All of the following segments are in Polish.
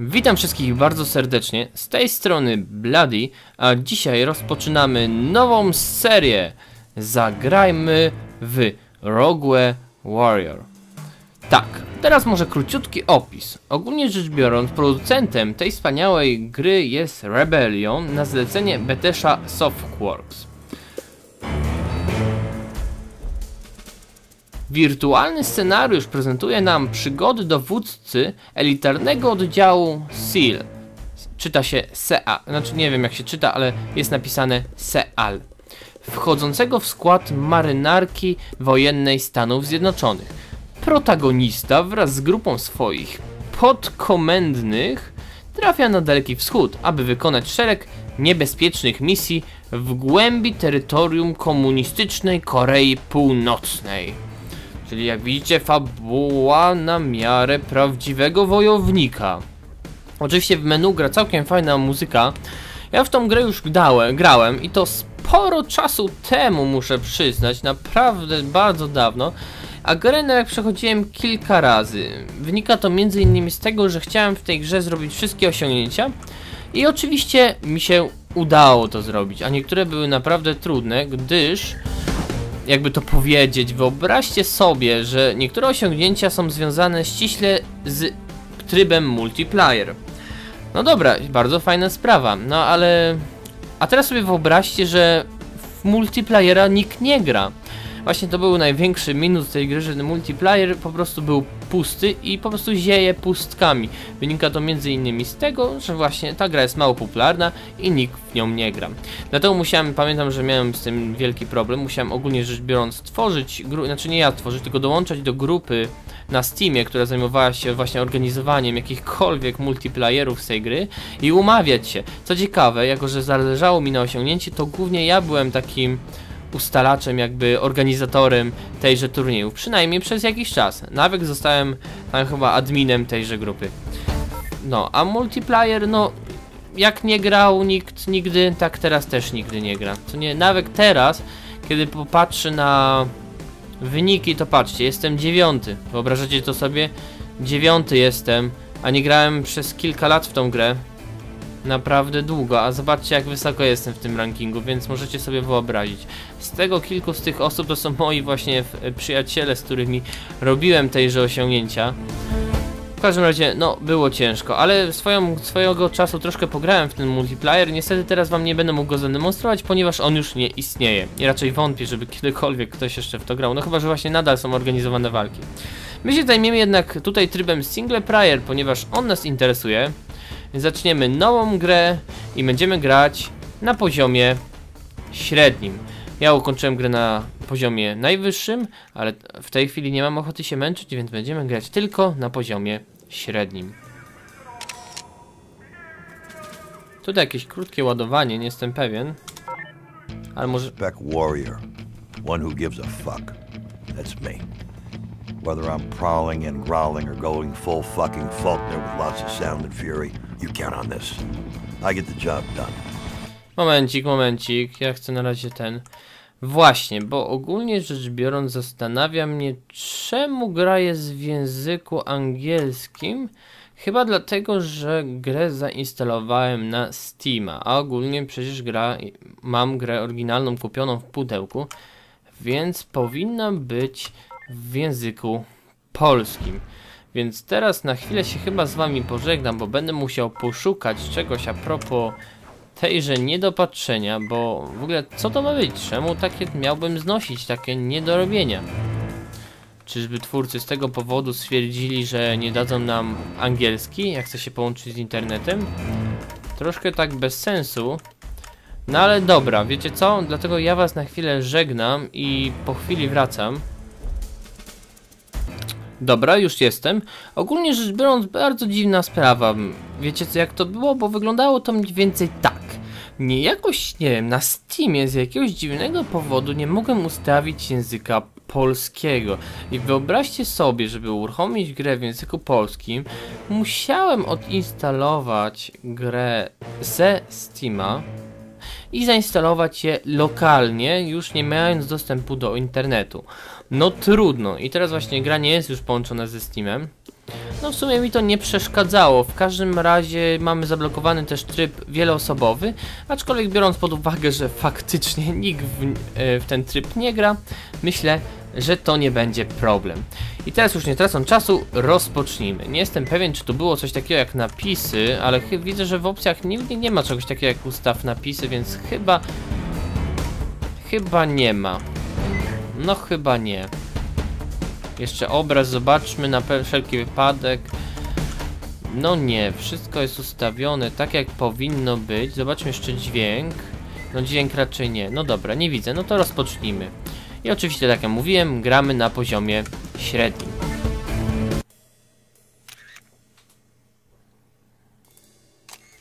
Witam wszystkich bardzo serdecznie, z tej strony Bloody, a dzisiaj rozpoczynamy nową serię. Zagrajmy w Rogue Warrior. Tak, teraz może króciutki opis. Ogólnie rzecz biorąc, producentem tej wspaniałej gry jest Rebellion na zlecenie Bethesda Softworks. Wirtualny scenariusz prezentuje nam przygody dowódcy elitarnego oddziału SEAL. Czyta się SEA, znaczy nie wiem jak się czyta, ale jest napisane SEAL. Wchodzącego w skład marynarki wojennej Stanów Zjednoczonych. Protagonista wraz z grupą swoich podkomendnych trafia na Daleki Wschód, aby wykonać szereg niebezpiecznych misji w głębi terytorium komunistycznej Korei Północnej. Czyli jak widzicie fabuła na miarę prawdziwego wojownika. Oczywiście w menu gra całkiem fajna muzyka. Ja w tą grę już dałem, grałem i to sporo czasu temu muszę przyznać, naprawdę bardzo dawno. A grę jak przechodziłem kilka razy. Wynika to m.in. z tego, że chciałem w tej grze zrobić wszystkie osiągnięcia. I oczywiście mi się udało to zrobić, a niektóre były naprawdę trudne, gdyż jakby to powiedzieć, wyobraźcie sobie, że niektóre osiągnięcia są związane ściśle z trybem multiplayer. No dobra, bardzo fajna sprawa, no ale... A teraz sobie wyobraźcie, że w multiplayera nikt nie gra. Właśnie to był największy minus tej gry, że multiplayer po prostu był pusty i po prostu zieje pustkami. Wynika to innymi z tego, że właśnie ta gra jest mało popularna i nikt w nią nie gra. Dlatego musiałem, pamiętam, że miałem z tym wielki problem, musiałem ogólnie rzecz biorąc tworzyć, znaczy nie ja tworzyć, tylko dołączać do grupy na Steamie, która zajmowała się właśnie organizowaniem jakichkolwiek multiplayerów z tej gry i umawiać się. Co ciekawe, jako że zależało mi na osiągnięciu, to głównie ja byłem takim ustalaczem, jakby organizatorem tejże turniejów, przynajmniej przez jakiś czas. Nawet zostałem tam chyba adminem tejże grupy. No, a multiplayer, no, jak nie grał nikt nigdy, tak teraz też nigdy nie gra. To nie, nawet teraz, kiedy popatrzy na wyniki, to patrzcie, jestem dziewiąty. Wyobrażacie to sobie? Dziewiąty jestem, a nie grałem przez kilka lat w tą grę naprawdę długo, a zobaczcie jak wysoko jestem w tym rankingu, więc możecie sobie wyobrazić. Z tego kilku z tych osób to są moi właśnie przyjaciele, z którymi robiłem tejże osiągnięcia. W każdym razie, no, było ciężko, ale swoją, swojego czasu troszkę pograłem w ten multiplayer. Niestety teraz wam nie będę mógł go zademonstrować, ponieważ on już nie istnieje. I raczej wątpię, żeby kiedykolwiek ktoś jeszcze w to grał. No chyba, że właśnie nadal są organizowane walki. My się zajmiemy jednak tutaj trybem single player, ponieważ on nas interesuje. Zaczniemy nową grę i będziemy grać na poziomie średnim. Ja ukończyłem grę na poziomie najwyższym, ale w tej chwili nie mam ochoty się męczyć, więc będziemy grać tylko na poziomie średnim. Tutaj jakieś krótkie ładowanie, nie jestem pewien. Ale może... Warrior. One who gives a fuck. That's me. Whether I'm prowling and growling or going full fucking Faulkner with lots of sound and fury, You count on this. I get the job done. Momencik, momencik. Ja chcę na razie ten... Właśnie, bo ogólnie rzecz biorąc zastanawia mnie, czemu gra jest w języku angielskim. Chyba dlatego, że grę zainstalowałem na Steama, a ogólnie przecież gra, mam grę oryginalną kupioną w pudełku, więc powinna być w języku polskim. Więc teraz na chwilę się chyba z wami pożegnam, bo będę musiał poszukać czegoś a propos tejże niedopatrzenia, bo w ogóle co to ma być? Czemu takie miałbym znosić, takie niedorobienia? Czyżby twórcy z tego powodu stwierdzili, że nie dadzą nam angielski, jak chce się połączyć z internetem? Troszkę tak bez sensu. No ale dobra, wiecie co? Dlatego ja was na chwilę żegnam i po chwili wracam. Dobra, już jestem. Ogólnie rzecz biorąc, bardzo dziwna sprawa. Wiecie co, jak to było? Bo wyglądało to mniej więcej tak. Nie jakoś, nie wiem, na Steamie z jakiegoś dziwnego powodu nie mogłem ustawić języka polskiego. I wyobraźcie sobie, żeby uruchomić grę w języku polskim, musiałem odinstalować grę ze Steama i zainstalować je lokalnie, już nie mając dostępu do internetu. No trudno. I teraz właśnie gra nie jest już połączona ze Steamem. No w sumie mi to nie przeszkadzało. W każdym razie mamy zablokowany też tryb wieloosobowy, aczkolwiek biorąc pod uwagę, że faktycznie nikt w, e, w ten tryb nie gra, myślę, że to nie będzie problem. I teraz już nie tracąc czasu, rozpocznijmy. Nie jestem pewien, czy tu było coś takiego jak napisy, ale widzę, że w opcjach nigdy nie ma czegoś takiego jak ustaw napisy, więc chyba... Chyba nie ma. No chyba nie. Jeszcze obraz zobaczmy na wszelki wypadek. No nie, wszystko jest ustawione tak jak powinno być. Zobaczmy jeszcze dźwięk. No dźwięk raczej nie. No dobra, nie widzę. No to rozpocznijmy. I oczywiście, tak jak mówiłem, gramy na poziomie średnim.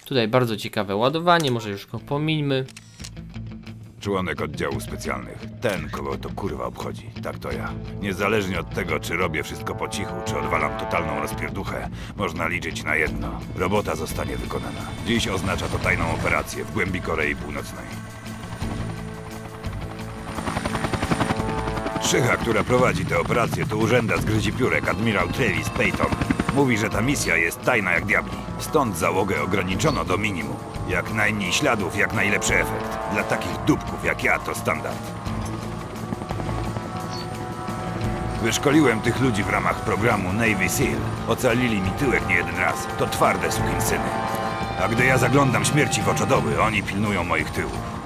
Tutaj bardzo ciekawe ładowanie, może już go pomińmy. Członek oddziału specjalnych. Ten, kogo to kurwa obchodzi. Tak to ja. Niezależnie od tego, czy robię wszystko po cichu, czy odwalam totalną rozpierduchę, można liczyć na jedno. Robota zostanie wykonana. Dziś oznacza to tajną operację w głębi Korei Północnej. Szycha, która prowadzi tę operację, to urzęda z gryzi piórek admirał Travis Payton. Mówi, że ta misja jest tajna jak diabli. Stąd załogę ograniczono do minimum. Jak najmniej śladów, jak najlepszy efekt. Dla takich dupków jak ja to standard. Wyszkoliłem tych ludzi w ramach programu Navy SEAL. Ocalili mi tyłek nie jeden raz. To twarde sukinsyny. A gdy ja zaglądam śmierci w oczodoły, oni pilnują moich tyłów.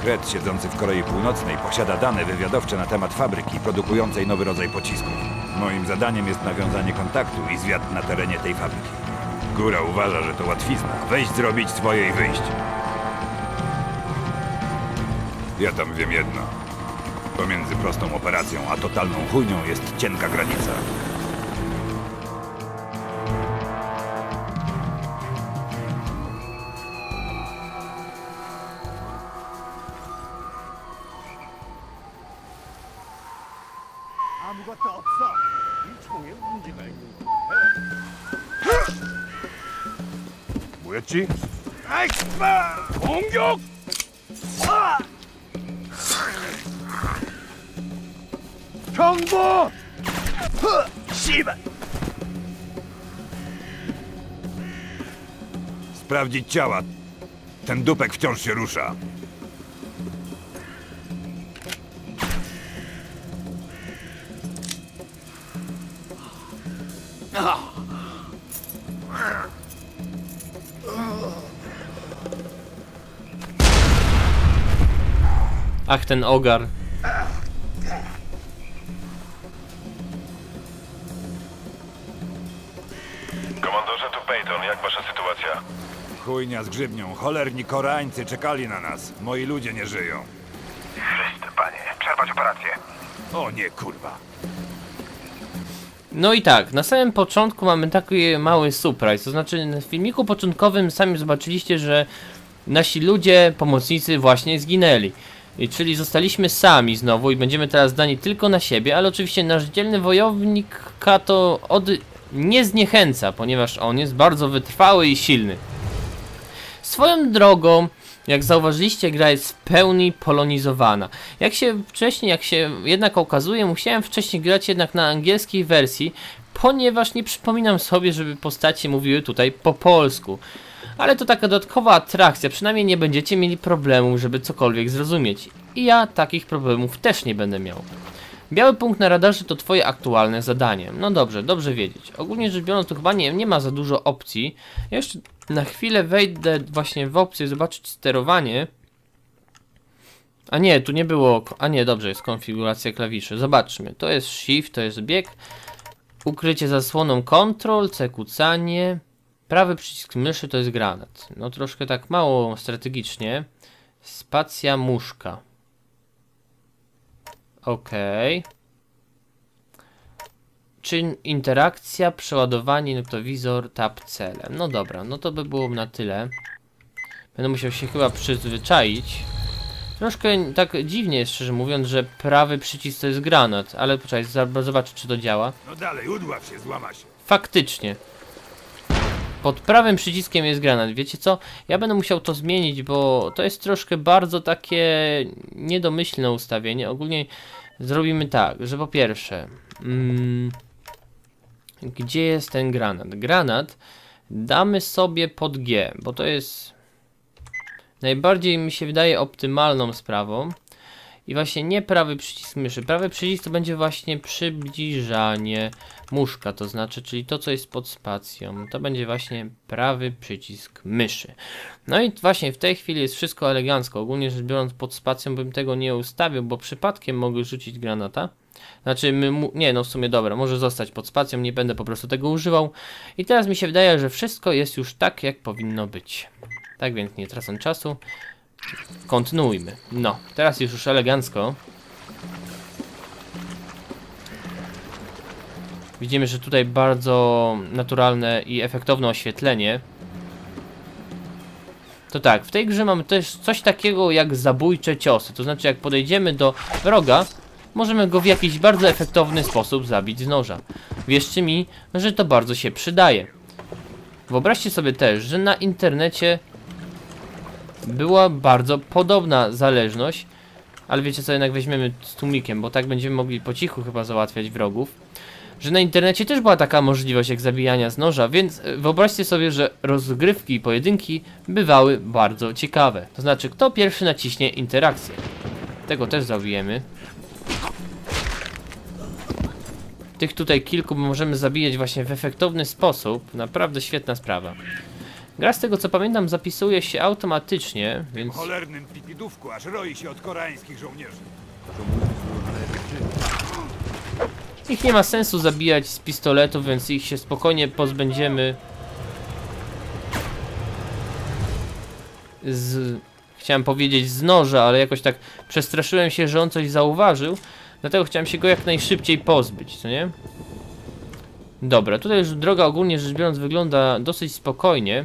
Kret siedzący w Korei Północnej posiada dane wywiadowcze na temat fabryki produkującej nowy rodzaj pocisków. Moim zadaniem jest nawiązanie kontaktu i zwiat na terenie tej fabryki. Góra uważa, że to łatwizna. Wejść, zrobić swoje i wyjść. Ja tam wiem jedno. Pomiędzy prostą operacją a totalną chujnią jest cienka granica. 뭐였지? 아이, 공격! 아! 경고! 흐! 씨발! Sprawdzić ciała. Ten dupek wciąż się rusza. Ach, ten ogar. Komandorze, tu Peyton. Jak wasza sytuacja? Chujnia z grzybnią. Cholerni Koreańcy czekali na nas. Moi ludzie nie żyją. Chryste, panie. Przerwać operację. O nie, kurwa. No i tak, na samym początku mamy taki mały surprise, to znaczy w filmiku początkowym sami zobaczyliście, że nasi ludzie, pomocnicy właśnie zginęli. I czyli zostaliśmy sami znowu i będziemy teraz zdani tylko na siebie, ale oczywiście nasz dzielny wojownik Kato od... nie zniechęca, ponieważ on jest bardzo wytrwały i silny. Swoją drogą, jak zauważyliście, gra jest w pełni polonizowana. Jak się wcześniej, jak się jednak okazuje, musiałem wcześniej grać jednak na angielskiej wersji, ponieważ nie przypominam sobie, żeby postacie mówiły tutaj po polsku. Ale to taka dodatkowa atrakcja, przynajmniej nie będziecie mieli problemu, żeby cokolwiek zrozumieć. I ja takich problemów też nie będę miał. Biały punkt na radarze to twoje aktualne zadanie. No dobrze, dobrze wiedzieć. Ogólnie rzecz biorąc, to chyba nie, nie ma za dużo opcji. Ja jeszcze na chwilę wejdę właśnie w opcję zobaczyć sterowanie. A nie, tu nie było. A nie, dobrze, jest konfiguracja klawiszy. Zobaczmy. To jest shift, to jest bieg. Ukrycie zasłoną control, C kucanie. Prawy przycisk myszy to jest granat. No troszkę tak mało strategicznie. Spacja muszka. Okej. Czyn interakcja, przeładowanie, noktowizor, tab celem. No dobra, no to by było na tyle. Będę musiał się chyba przyzwyczaić. Troszkę tak dziwnie jest, szczerze mówiąc, że prawy przycisk to jest granat, ale poczekaj, zobaczę czy to działa. No dalej, udław się, złama się. Faktycznie. Pod prawym przyciskiem jest granat. Wiecie co? Ja będę musiał to zmienić, bo to jest troszkę bardzo takie niedomyślne ustawienie. Ogólnie Zrobimy tak, że po pierwsze, mm, gdzie jest ten granat? Granat damy sobie pod G, bo to jest najbardziej mi się wydaje optymalną sprawą. I właśnie nie prawy przycisk myszy. Prawy przycisk to będzie właśnie przybliżanie muszka, to znaczy, czyli to, co jest pod spacją. To będzie właśnie prawy przycisk myszy. No i właśnie w tej chwili jest wszystko elegancko. Ogólnie rzecz biorąc, pod spacją bym tego nie ustawił, bo przypadkiem mogę rzucić granata. Znaczy, nie, no w sumie dobra, może zostać pod spacją, nie będę po prostu tego używał. I teraz mi się wydaje, że wszystko jest już tak, jak powinno być. Tak więc nie tracąc czasu, kontynuujmy. No, teraz jest już elegancko. Widzimy, że tutaj bardzo naturalne i efektowne oświetlenie. To tak, w tej grze mamy też coś takiego jak zabójcze ciosy. To znaczy, jak podejdziemy do wroga, możemy go w jakiś bardzo efektowny sposób zabić z noża. Wierzcie mi, że to bardzo się przydaje. Wyobraźcie sobie też, że na internecie była bardzo podobna zależność, ale wiecie co, jednak weźmiemy z tłumikiem, bo tak będziemy mogli po cichu chyba załatwiać wrogów. Że na internecie też była taka możliwość jak zabijania z noża, więc e, wyobraźcie sobie, że rozgrywki i pojedynki bywały bardzo ciekawe. To znaczy, kto pierwszy naciśnie interakcję. Tego też zabijemy. Tych tutaj kilku możemy zabijać właśnie w efektowny sposób. Naprawdę świetna sprawa. Gra z tego co pamiętam zapisuje się automatycznie, więc Cholernym pipidówku, aż roi się od koreańskich żołnierzy. ich nie ma sensu zabijać z pistoletu, więc ich się spokojnie pozbędziemy z... Chciałem powiedzieć z noża, ale jakoś tak przestraszyłem się, że on coś zauważył, dlatego chciałem się go jak najszybciej pozbyć, co nie? Dobra, tutaj już droga ogólnie rzecz biorąc wygląda dosyć spokojnie.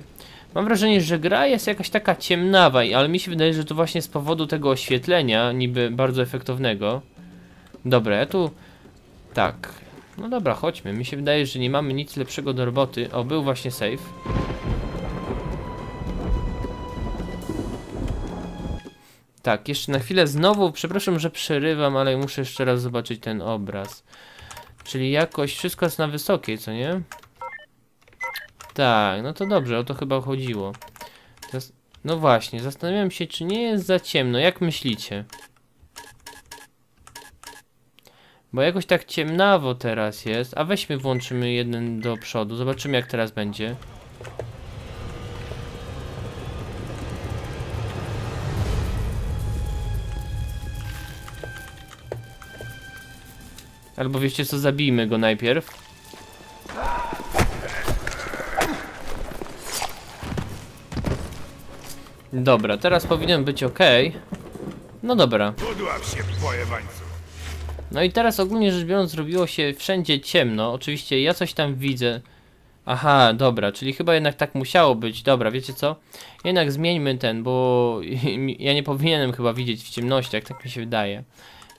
Mam wrażenie, że gra jest jakaś taka ciemnawa, ale mi się wydaje, że to właśnie z powodu tego oświetlenia, niby bardzo efektownego. Dobra, ja tu... Tak. No dobra, chodźmy. Mi się wydaje, że nie mamy nic lepszego do roboty. O, był właśnie save. Tak, jeszcze na chwilę znowu, przepraszam, że przerywam, ale muszę jeszcze raz zobaczyć ten obraz. Czyli jakoś wszystko jest na wysokiej, co nie? Tak, no to dobrze, o to chyba chodziło. No właśnie, zastanawiam się, czy nie jest za ciemno, jak myślicie? Bo jakoś tak ciemnawo teraz jest, a weźmy włączymy jeden do przodu, zobaczymy jak teraz będzie. Albo wiecie co, zabijmy go najpierw. Dobra, teraz powinien być ok. No dobra. No i teraz ogólnie rzecz biorąc zrobiło się wszędzie ciemno. Oczywiście ja coś tam widzę. Aha, dobra, czyli chyba jednak tak musiało być. Dobra, wiecie co? Jednak zmieńmy ten, bo ja nie powinienem chyba widzieć w ciemnościach, tak mi się wydaje.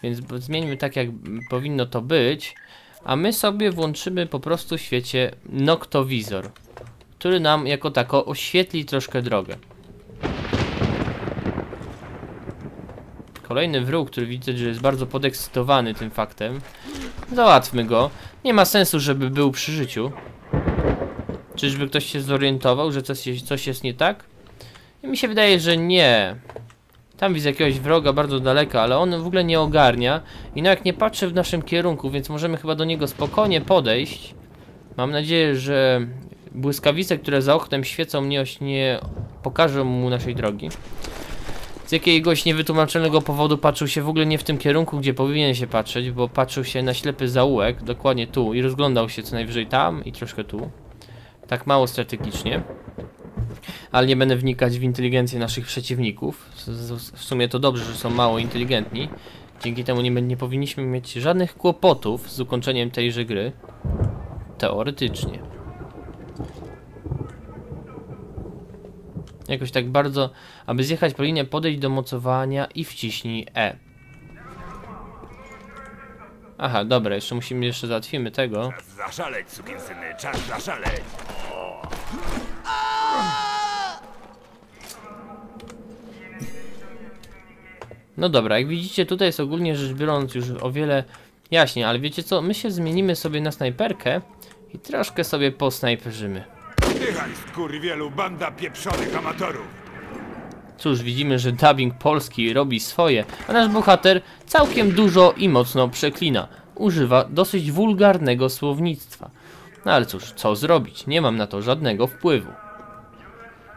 Więc zmieńmy tak, jak powinno to być. A my sobie włączymy po prostu w świecie noktowizor, który nam jako tako oświetli troszkę drogę. Kolejny wróg, który widzę, że jest bardzo podekscytowany tym faktem. Załatwmy go. Nie ma sensu, żeby był przy życiu. Czyżby ktoś się zorientował, że coś jest, coś jest nie tak? I mi się wydaje, że nie. Tam widzę jakiegoś wroga bardzo daleko, ale on w ogóle nie ogarnia. I no jak nie patrzy w naszym kierunku, więc możemy chyba do niego spokojnie podejść. Mam nadzieję, że błyskawice, które za oknem świecą, nie, nie pokażą mu naszej drogi z jakiegoś niewytłumaczonego powodu patrzył się w ogóle nie w tym kierunku, gdzie powinien się patrzeć, bo patrzył się na ślepy zaułek, dokładnie tu i rozglądał się co najwyżej tam i troszkę tu. Tak mało strategicznie. Ale nie będę wnikać w inteligencję naszych przeciwników. W sumie to dobrze, że są mało inteligentni. Dzięki temu nie, nie powinniśmy mieć żadnych kłopotów z ukończeniem tejże gry. Teoretycznie. Jakoś tak bardzo, aby zjechać po linię, podejdź do mocowania i wciśnij E. Aha, dobra, jeszcze musimy, jeszcze załatwimy tego. Czas zaszaleć, sukinsyny, czas zaszaleć. No dobra, jak widzicie tutaj jest ogólnie rzecz biorąc już o wiele jaśniej, ale wiecie co, my się zmienimy sobie na snajperkę i troszkę sobie posnajperzymy. Dychaj, wielu banda pieprzonych amatorów! Cóż, widzimy, że dubbing polski robi swoje, a nasz bohater całkiem dużo i mocno przeklina. Używa dosyć wulgarnego słownictwa. No ale cóż, co zrobić? Nie mam na to żadnego wpływu.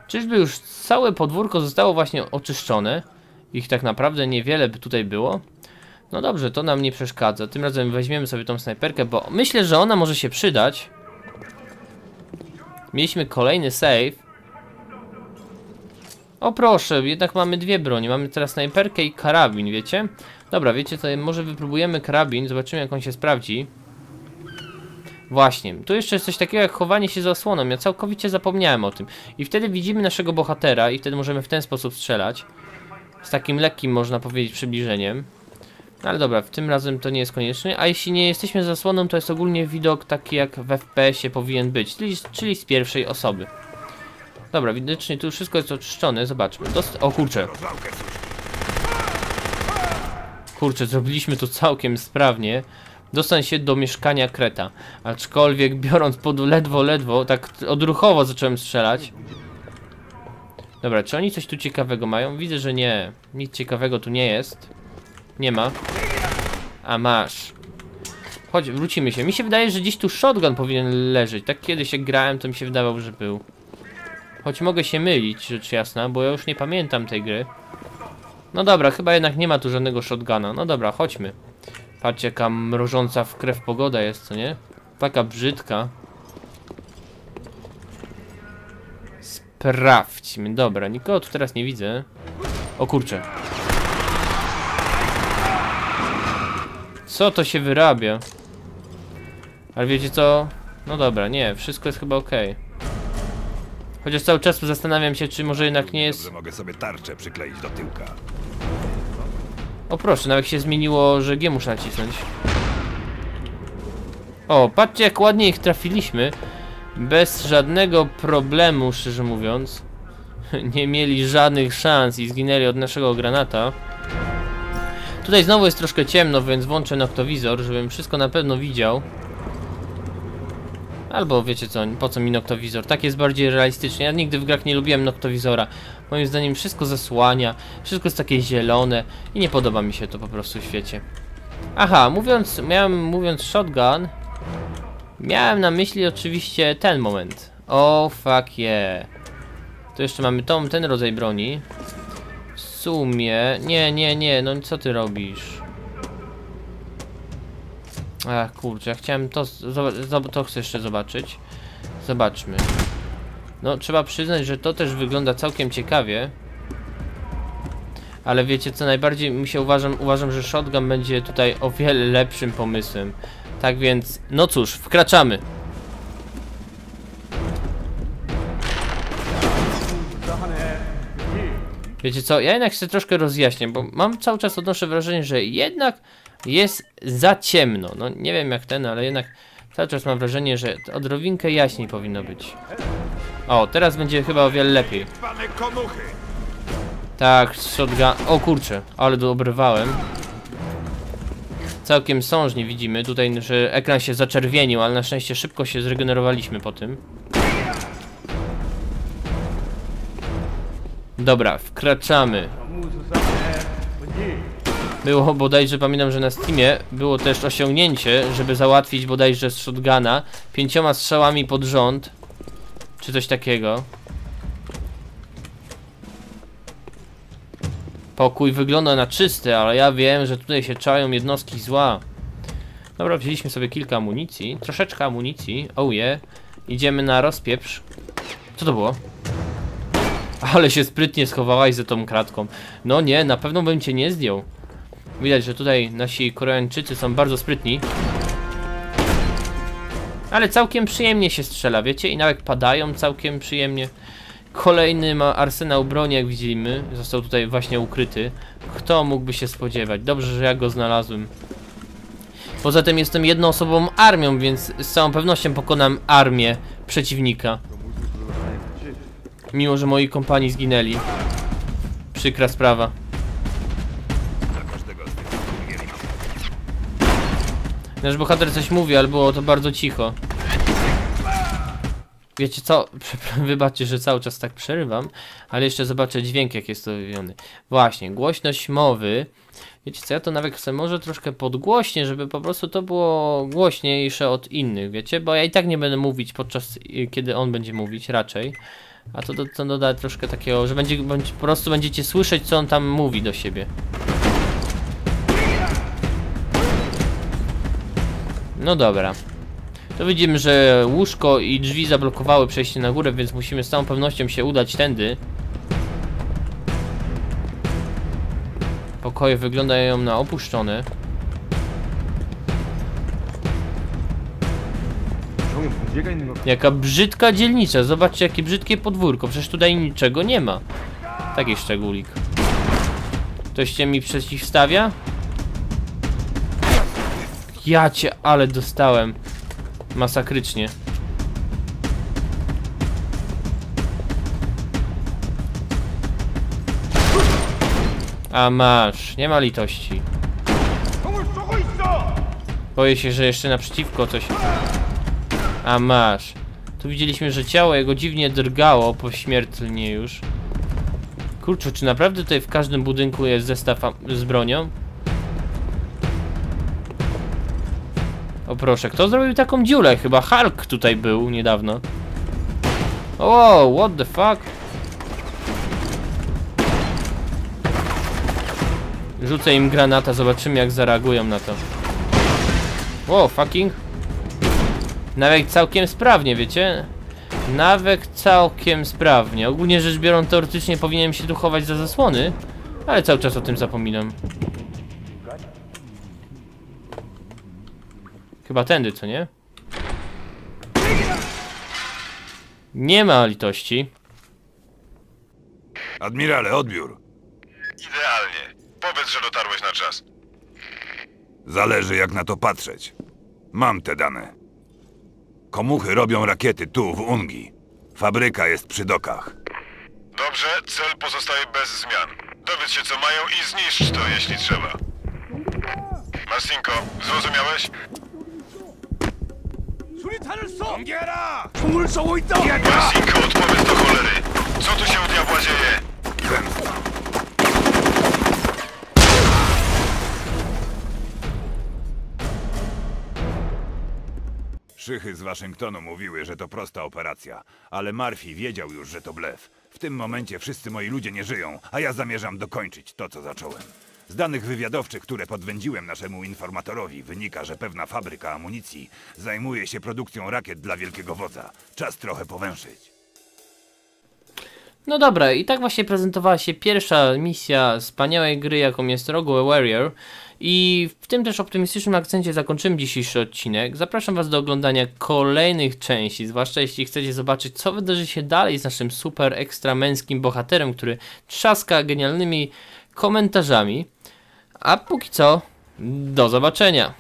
Czyżby już całe podwórko zostało właśnie oczyszczone? Ich tak naprawdę niewiele by tutaj było. No dobrze, to nam nie przeszkadza. Tym razem weźmiemy sobie tą snajperkę, bo myślę, że ona może się przydać. Mieliśmy kolejny save. O proszę, jednak mamy dwie bronie. Mamy teraz snajperkę i karabin, wiecie? Dobra, wiecie co, może wypróbujemy karabin, zobaczymy jak on się sprawdzi. Właśnie, tu jeszcze jest coś takiego jak chowanie się za osłoną, ja całkowicie zapomniałem o tym. I wtedy widzimy naszego bohatera i wtedy możemy w ten sposób strzelać. Z takim lekkim, można powiedzieć, przybliżeniem. Ale dobra, w tym razem to nie jest konieczne, a jeśli nie jesteśmy za osłoną, to jest ogólnie widok taki jak w FPS-ie powinien być, czyli, czyli z pierwszej osoby. Dobra, widocznie tu wszystko jest oczyszczone, zobaczmy. Dost o kurczę. Kurczę, zrobiliśmy to całkiem sprawnie. Dostań się do mieszkania Kreta. Aczkolwiek biorąc pod ledwo, ledwo, tak odruchowo zacząłem strzelać. Dobra, czy oni coś tu ciekawego mają? Widzę, że nie. Nic ciekawego tu nie jest. Nie ma. A masz. Chodź, wrócimy się. Mi się wydaje, że gdzieś tu shotgun powinien leżeć. Tak kiedyś jak grałem, to mi się wydawało, że był. Choć mogę się mylić, rzecz jasna, bo ja już nie pamiętam tej gry. No dobra, chyba jednak nie ma tu żadnego shotguna. No dobra, chodźmy. Patrzcie, jaka mrożąca w krew pogoda jest, co nie? Taka brzydka. Sprawdźmy. Dobra, nikogo tu teraz nie widzę. O kurczę. Co to się wyrabia? Ale wiecie co? No dobra, nie, wszystko jest chyba ok. Chociaż cały czas zastanawiam się, czy może jednak nie jest... Dobrze, mogę sobie tarczę przykleić do tyłka. O proszę, nawet się zmieniło, że G muszę nacisnąć. O, patrzcie jak ładnie ich trafiliśmy. Bez żadnego problemu, szczerze mówiąc. Nie mieli żadnych szans i zginęli od naszego granata. Tutaj znowu jest troszkę ciemno, więc włączę noktowizor, żebym wszystko na pewno widział. Albo wiecie co, po co mi noktowizor? Tak jest bardziej realistycznie. Ja nigdy w grach nie lubiłem noktowizora. Moim zdaniem wszystko zasłania, wszystko jest takie zielone i nie podoba mi się to po prostu w świecie. Aha, mówiąc, miałem mówiąc shotgun, miałem na myśli oczywiście ten moment. Oh fuck yeah. Tu jeszcze mamy tą, ten rodzaj broni. Sumie, nie, nie, nie, no co ty robisz? Ach kurczę, ja chciałem to, to chcę jeszcze zobaczyć. Zobaczmy. No, trzeba przyznać, że to też wygląda całkiem ciekawie. Ale wiecie co, najbardziej mi się uważam, uważam, że shotgun będzie tutaj o wiele lepszym pomysłem. Tak więc, no cóż, wkraczamy. Wiecie co, ja jednak chcę troszkę rozjaśnić, bo mam cały czas odnoszę wrażenie, że jednak jest za ciemno. No nie wiem jak ten, ale jednak cały czas mam wrażenie, że odrobinkę jaśniej powinno być. O, teraz będzie chyba o wiele lepiej. Tak, shotgun... O kurczę, ale to. Całkiem sążnie widzimy tutaj, że ekran się zaczerwienił, ale na szczęście szybko się zregenerowaliśmy po tym. Dobra, wkraczamy. Było bodajże, pamiętam, że na Steamie było też osiągnięcie, żeby załatwić bodajże z shotguna pięcioma strzałami pod rząd. Czy coś takiego. Pokój wygląda na czysty, ale ja wiem, że tutaj się czają jednostki zła. Dobra, wzięliśmy sobie kilka amunicji. Troszeczkę amunicji. Oh yeah. Idziemy na rozpieprz. Co to było? Ale się sprytnie schowałaś za tą kratką. No nie, na pewno bym cię nie zdjął. Widać, że tutaj nasi Koreańczycy są bardzo sprytni. Ale całkiem przyjemnie się strzela, wiecie? I nawet padają całkiem przyjemnie. Kolejny ma arsenał broni, jak widzimy. Został tutaj właśnie ukryty. Kto mógłby się spodziewać? Dobrze, że ja go znalazłem. Poza tym jestem jednoosobową armią, więc z całą pewnością pokonam armię przeciwnika. Mimo, że moi kompani zginęli. Przykra sprawa. Nasz bohater coś mówi, ale było to bardzo cicho. Wiecie co? Wybaczcie, że cały czas tak przerywam, ale jeszcze zobaczę dźwięk, jak jest to robiony. Właśnie, głośność mowy. Wiecie co, ja to nawet chcę może troszkę podgłośnie, żeby po prostu to było głośniejsze od innych, wiecie? Bo ja i tak nie będę mówić podczas, y, kiedy on będzie mówić raczej. A to, to, to doda troszkę takiego, że będzie, bądź, po prostu będziecie słyszeć, co on tam mówi do siebie. No dobra. To widzimy, że łóżko i drzwi zablokowały przejście na górę, więc musimy z całą pewnością się udać tędy. Pokoje wyglądają na opuszczone. Jaka brzydka dzielnica. Zobaczcie, jakie brzydkie podwórko. Przecież tutaj niczego nie ma. Taki szczególik. Ktoś się mi przeciwstawia? Ja cię, ale dostałem. Masakrycznie. A masz, nie ma litości. Boję się, że jeszcze naprzeciwko coś... A masz. Tu widzieliśmy, że ciało jego dziwnie drgało pośmiertelnie już. Kurczę, czy naprawdę tutaj w każdym budynku jest zestaw z bronią? O proszę, kto zrobił taką dziurę? Chyba Hulk tutaj był niedawno. O, what the fuck? Rzucę im granata, zobaczymy jak zareagują na to. Wow, fucking. Nawet całkiem sprawnie, wiecie? Nawet całkiem sprawnie. Ogólnie rzecz biorąc, teoretycznie powinienem się tu chować za zasłony, ale cały czas o tym zapominam. Chyba tędy, co nie? Nie ma litości. Admirale, odbiór. Idealnie. Powiedz, że dotarłeś na czas. Zależy jak na to patrzeć. Mam te dane. Komuchy robią rakiety tu, w Ungi. Fabryka jest przy dokach. Dobrze, cel pozostaje bez zmian. Dowiedz się, co mają i zniszcz to, jeśli trzeba. Marcinko, zrozumiałeś? Marcinko, odpowiedz do cholery! Co tu się u diabła dzieje? Zemsta. Szychy z Waszyngtonu mówiły, że to prosta operacja, ale Murphy wiedział już, że to blef. W tym momencie wszyscy moi ludzie nie żyją, a ja zamierzam dokończyć to, co zacząłem. Z danych wywiadowczych, które podwędziłem naszemu informatorowi, wynika, że pewna fabryka amunicji zajmuje się produkcją rakiet dla Wielkiego Wodza. Czas trochę powęszyć. No dobra, i tak właśnie prezentowała się pierwsza misja wspaniałej gry, jaką jest Rogue Warrior. I w tym też optymistycznym akcencie zakończymy dzisiejszy odcinek. Zapraszam Was do oglądania kolejnych części, zwłaszcza jeśli chcecie zobaczyć, co wydarzy się dalej z naszym super ekstra męskim bohaterem, który trzaska genialnymi komentarzami. A póki co, do zobaczenia.